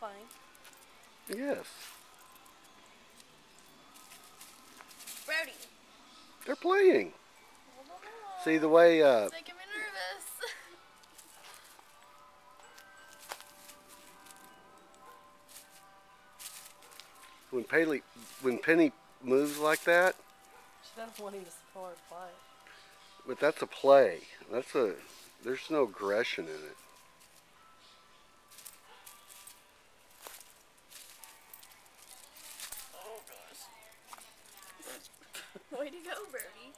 playing? Yes. Brodie. They're playing. See the way uh, It's making me nervous. when Paley, when Penny moves like that, She doesn't want him to support play. but that's a play. That's a there's no aggression in it. Way to go, Birdie.